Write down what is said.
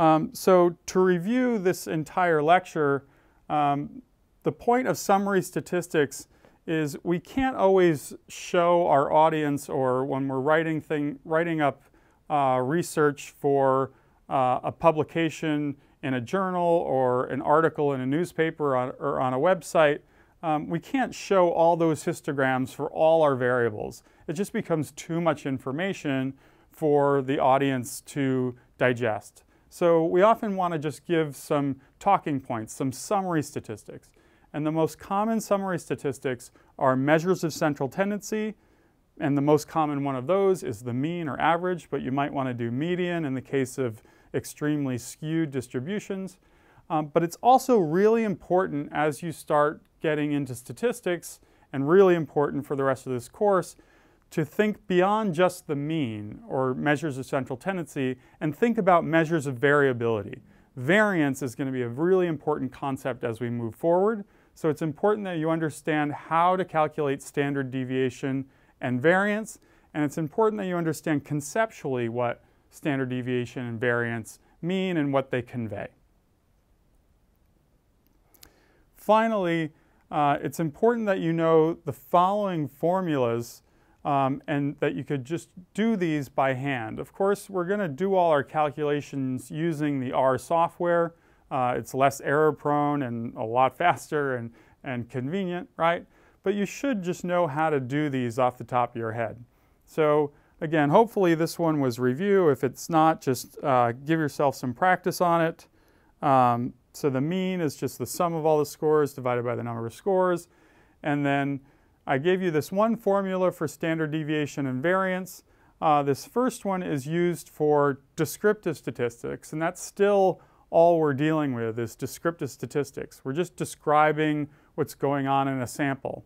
Um, so to review this entire lecture, um, the point of summary statistics is we can't always show our audience or when we're writing, thing, writing up uh, research for uh, a publication in a journal or an article in a newspaper or on, or on a website, um, we can't show all those histograms for all our variables. It just becomes too much information for the audience to digest. So we often want to just give some talking points, some summary statistics. And the most common summary statistics are measures of central tendency, and the most common one of those is the mean or average, but you might want to do median in the case of extremely skewed distributions. Um, but it's also really important as you start getting into statistics, and really important for the rest of this course, to think beyond just the mean or measures of central tendency and think about measures of variability. Variance is going to be a really important concept as we move forward. So it's important that you understand how to calculate standard deviation and variance, and it's important that you understand conceptually what standard deviation and variance mean and what they convey. Finally, uh, it's important that you know the following formulas um, and that you could just do these by hand. Of course, we're going to do all our calculations using the R software. Uh, it's less error prone and a lot faster and, and convenient, right? But you should just know how to do these off the top of your head. So again, hopefully this one was review. If it's not, just uh, give yourself some practice on it. Um, so the mean is just the sum of all the scores divided by the number of scores. And then I gave you this one formula for standard deviation and variance. Uh, this first one is used for descriptive statistics, and that's still all we're dealing with is descriptive statistics. We're just describing what's going on in a sample.